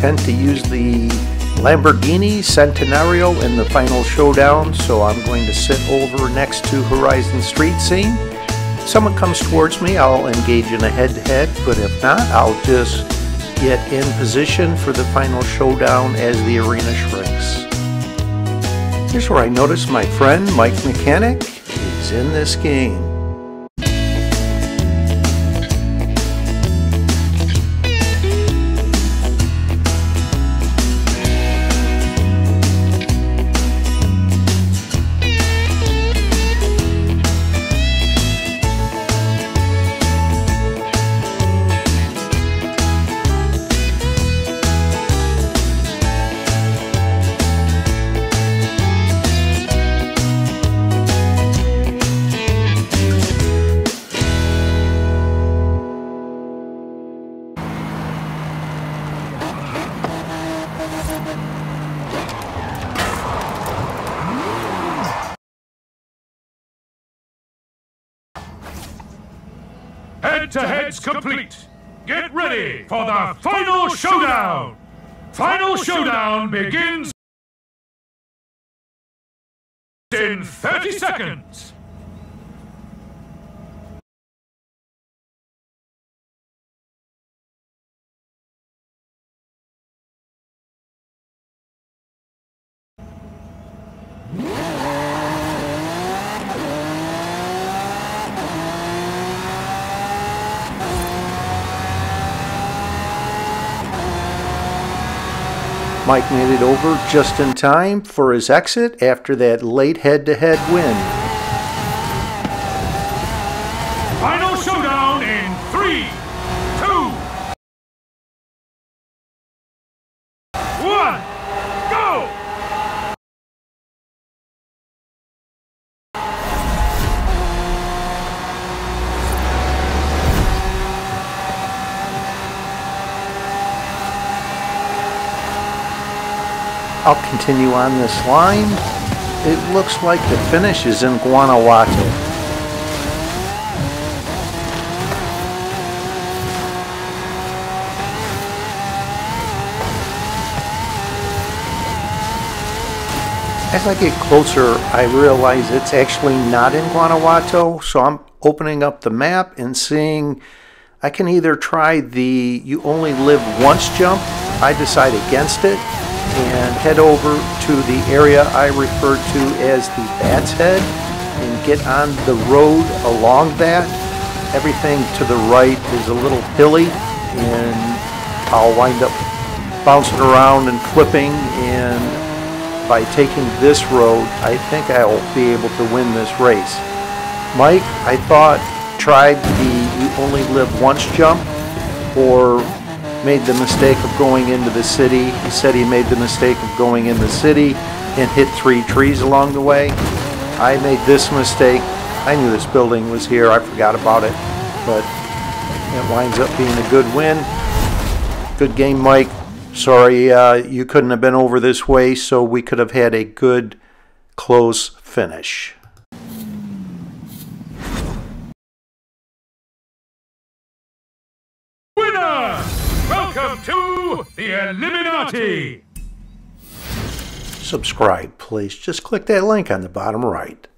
intent to use the Lamborghini Centenario in the final showdown, so I'm going to sit over next to Horizon Street Scene. If someone comes towards me, I'll engage in a head-to-head, but if not, I'll just get in position for the final showdown as the arena shrinks. Here's where I notice my friend Mike Mechanic is in this game. Head-to-head's complete. Get ready for the final showdown. Final showdown begins in 30 seconds. Mike made it over just in time for his exit after that late head-to-head win. Final showdown in three, two, I'll continue on this line. It looks like the finish is in Guanajuato. As I get closer, I realize it's actually not in Guanajuato, so I'm opening up the map and seeing I can either try the you only live once jump, I decide against it, and head over to the area I refer to as the Bat's Head and get on the road along that. Everything to the right is a little hilly and I'll wind up bouncing around and flipping and by taking this road I think I'll be able to win this race. Mike, I thought tried the you only live once jump or made the mistake of going into the city. He said he made the mistake of going in the city and hit three trees along the way. I made this mistake. I knew this building was here. I forgot about it, but it winds up being a good win. Good game, Mike. Sorry uh, you couldn't have been over this way, so we could have had a good, close finish. To the Illuminati! Subscribe, please. Just click that link on the bottom right.